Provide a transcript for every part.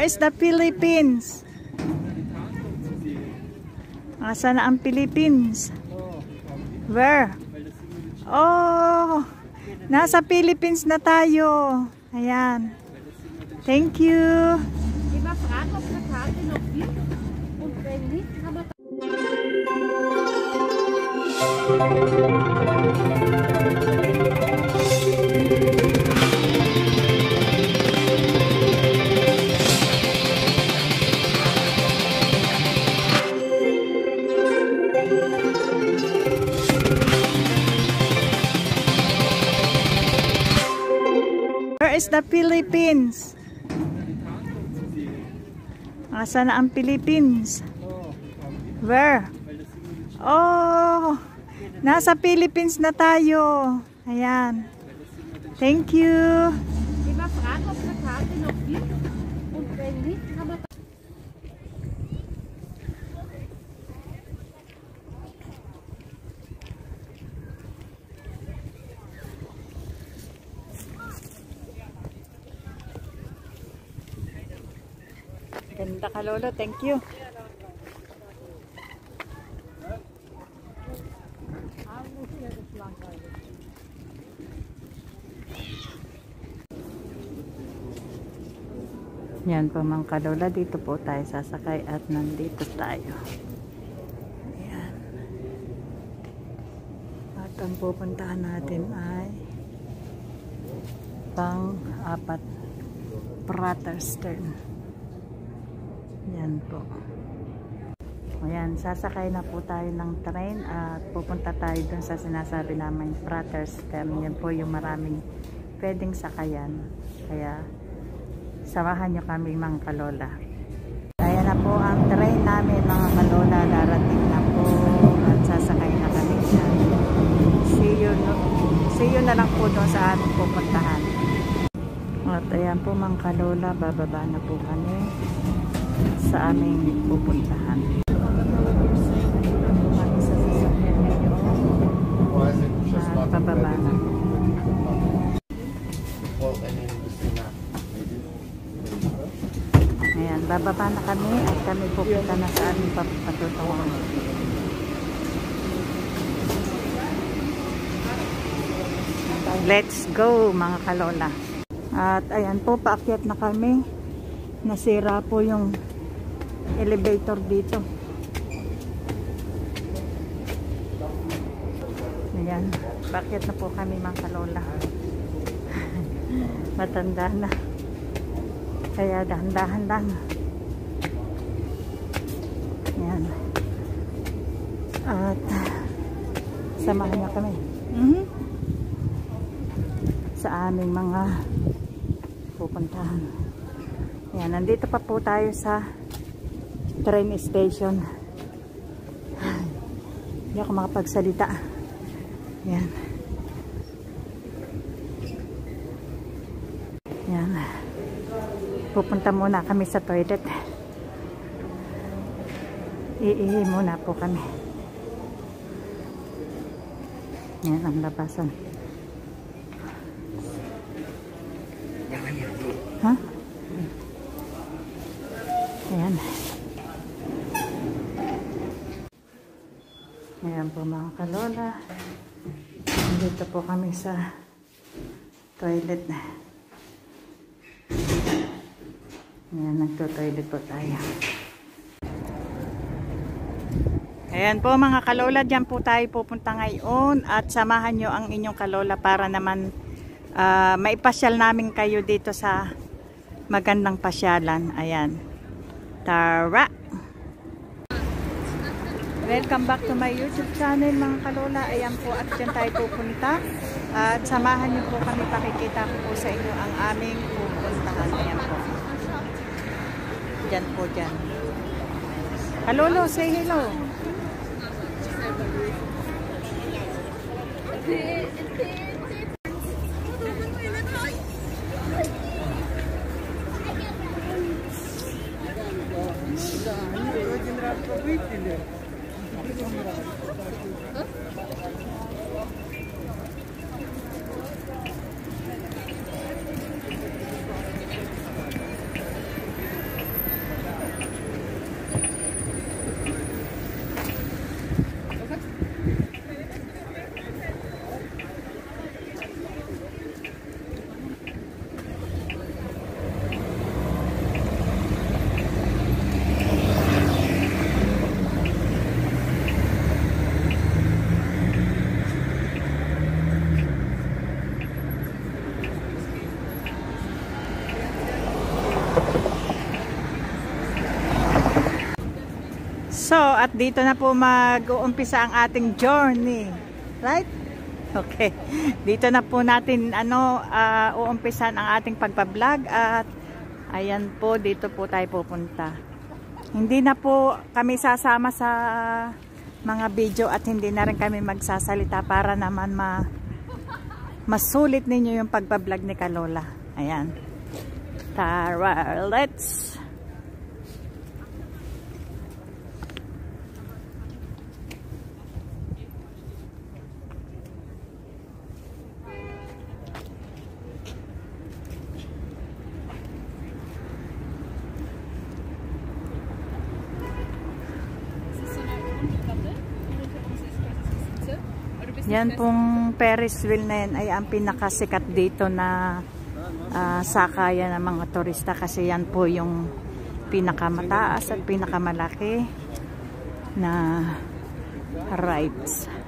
Where is the Philippines? Asa na ang Philippines? Where? Oh, nasa Philippines na tayo. Ayan. Thank you. Immer fragen, is the Philippines? Asa na ang Philippines? Where? Oh, nasa Philippines na tayo. Ayan. Thank you. Ganda ka, Lolo. Thank you. Yan po mga kalola. Dito po tayo sasakay at nandito tayo. Ayan. At ang pupuntahan natin ay pang apat Praterstern. Yan po. Ayan, sasakay na po tayo ng train at pupunta tayo dun sa sinasabi namin Praterstern. Yan po yung maraming pwedeng sakayan. Kaya samahan nyo kami mga kalola. Ayan na po ang train namin mga kalola. Darating na po at sasakay na kami dyan. See you, no, see you na lang po doon sa ating pupuntahan. At ayan po mga kalola, bababa na po kami sa aming pupuntahan. At bababa na. Ayan, bababa na kami at kami pupunta na sa aming patutungan. Let's go mga kalola. At ayan po, paakyat na kami. Nasira po yung elevator dito. Ayan, paakyat na po kami mga kalola. Matanda na. Kaya dahan-dahan lang. Ayan. At samahan niya kami. Mhm sa aming mga pupuntahan. Yan, nandito pa po tayo sa train station. Hindi ako makapagsalita. Yan. Yan. Pupunta muna kami sa toilet. Iihi muna po kami. Yan ang labasan. Ha? Ayan. Ayan po mga kalola. Dito po kami sa toilet. Ayan, nagto-toilet po tayo. Ayan po mga kalola, dyan po tayo pupunta ngayon at samahan nyo ang inyong kalola para naman uh, maipasyal namin kayo dito sa magandang pasyalan. Ayan. Tara! Welcome back to my YouTube channel mga kalola. Ayan po at dyan tayo pupunta. At samahan niyo po kami pakikita ko po sa inyo ang aming pupuntahan. Ayan po. Dyan po dyan. Kalolo, say hello. Hello. Dito na po mag-uumpisa ang ating journey. Right? Okay. Dito na po natin ano uh, uumpisan ang ating pagpa-vlog at ayan po dito po tayo pupunta. Hindi na po kami sasama sa mga video at hindi na rin kami magsasalita para naman ma masulit ninyo yung pagpa-vlog ni Kalola. Ayan. Tara, let's Yan pong Ferris wheel na yan ay ang pinakasikat dito na uh, sakayan ng mga turista kasi yan po yung pinakamataas at pinakamalaki na rides.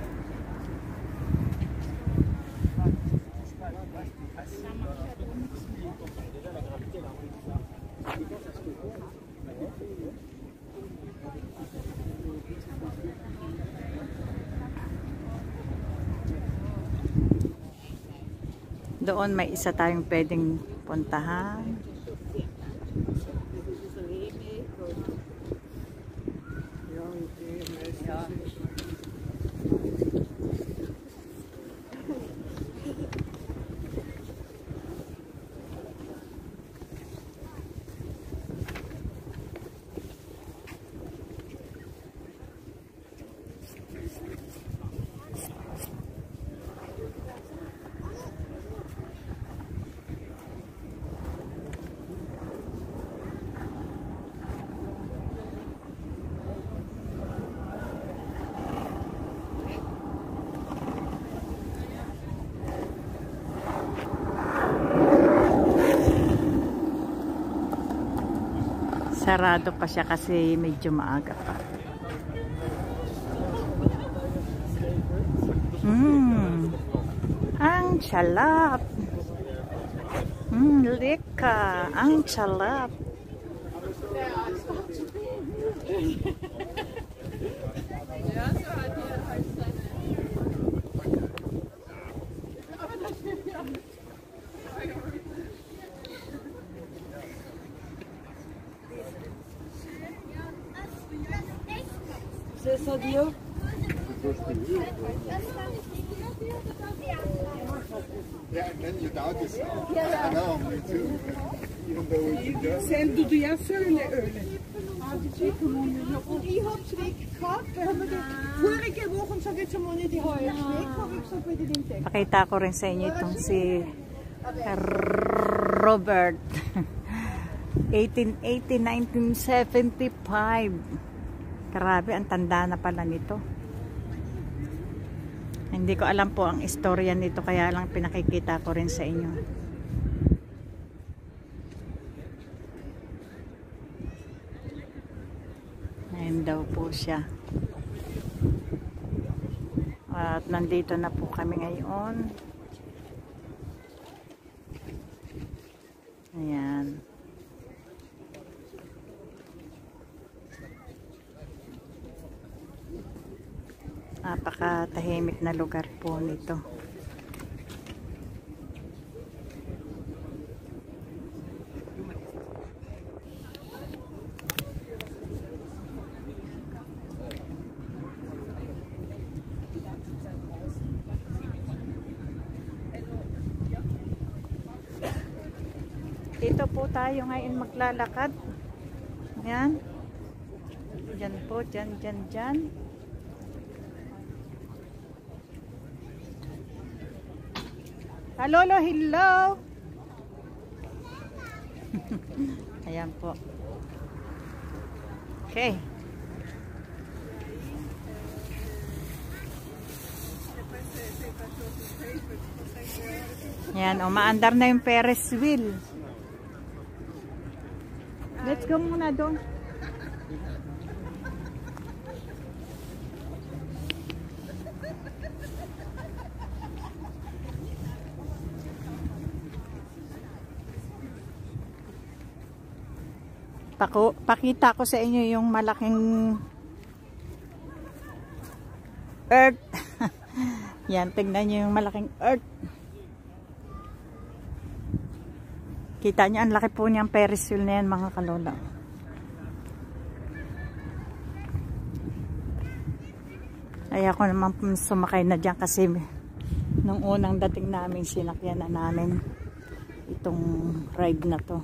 Doon may isa tayong pwedeng puntahan. Sarado pa siya kasi medyo maaga pa. Mmm. Ang chalap. Mmm, lika. Ang chalap. Ça, Dio Yeah, and then your dog is soft. I know, me too. Even though it's a Sen doe jij vullen eulen. Ich hab Schreck gehabt, weil wir die vorige Woche sag jetzt einmal nicht, ich habe Schreck, habe ich gesagt, weil ich den Text. Pakita ko rin sa inyo itong si Robert. 1880, 1975. Grabe, ang tanda na pala nito. Hindi ko alam po ang istorya nito kaya lang pinakikita ko rin sa inyo. Ayun daw po siya. At nandito na po kami ngayon. Ayan. Napakatahimik na lugar po nito. Dito po tayo ngayon maglalakad. Yan. Diyan po, dyan, dyan, dyan. Halolo, hello! Ayan po. Okay. Yan, umaandar na yung Ferris wheel. Let's go muna doon. Pako, pakita ko sa inyo yung malaking earth. Yan, tignan nyo yung malaking earth. Kita nyo, ang laki po niyang Ferris wheel na yan mga kalola. Ay ako naman sumakay na dyan kasi nung unang dating namin sinakyan na namin itong ride na to.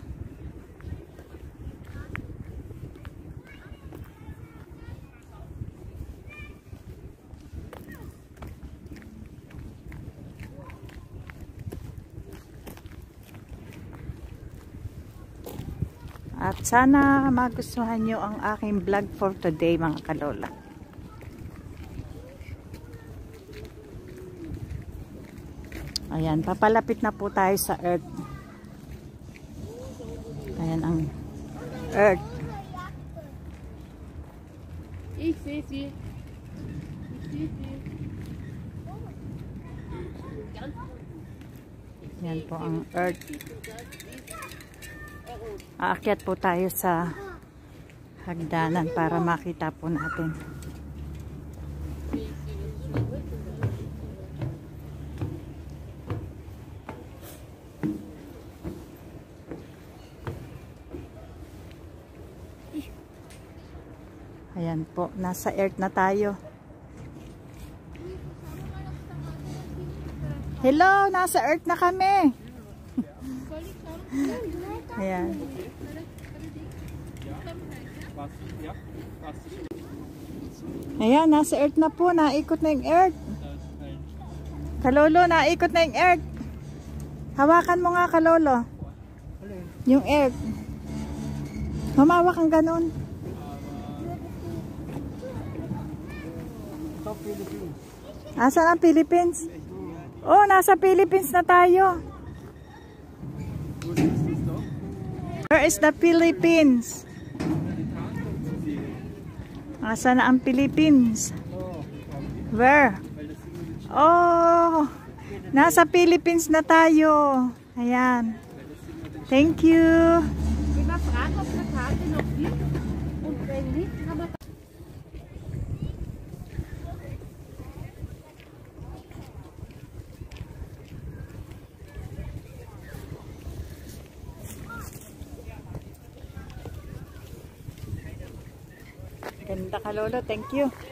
At sana magustuhan nyo ang aking vlog for today mga kalola. Ayan, papalapit na po tayo sa earth. Ayan ang earth. Sehe sie. Yan po ang earth. Aakyat po tayo sa hagdanan para makita po natin. Ayan po, nasa earth na tayo. Hello, nasa earth na kami. Ayan. Ayan, nasa earth na po. Naikot na yung earth. Kalolo, naikot na yung earth. Hawakan mo nga, Kalolo. Yung earth. Humawak kang ganun. Asan ang Philippines? Oh, nasa Philippines na tayo. Where is the Philippines? Asan na ang Philippines? Where? Oh, nasa Philippines na tayo. Ayan. Thank you. Ganda ka, Lolo. Thank you.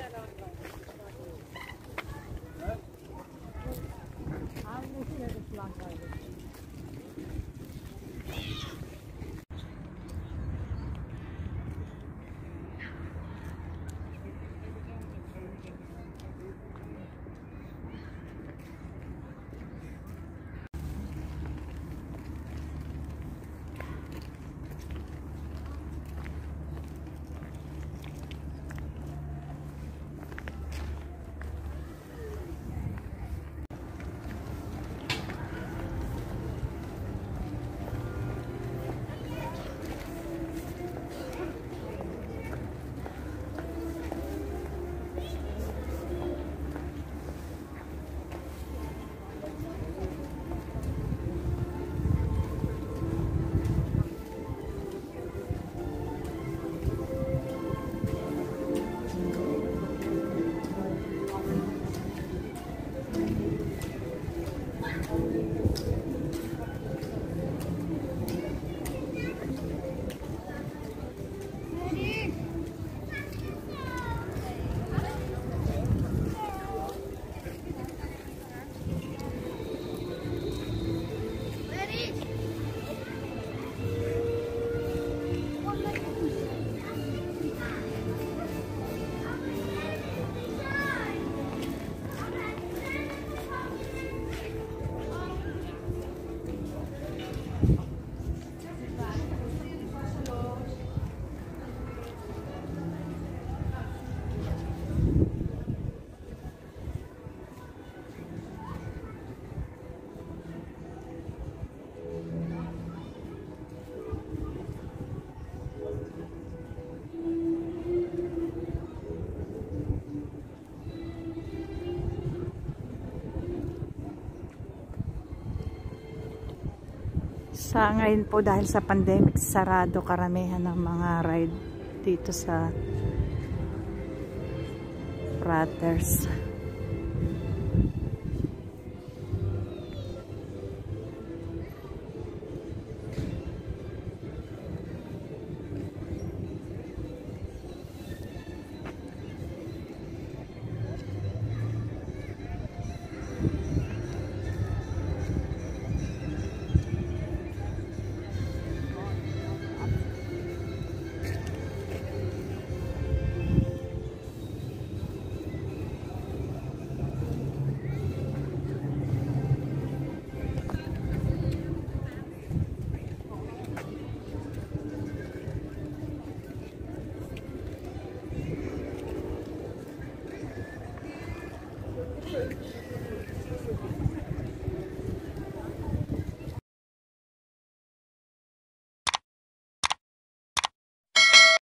Sa ngayon po dahil sa pandemic, sarado karamihan ng mga ride dito sa Pratters.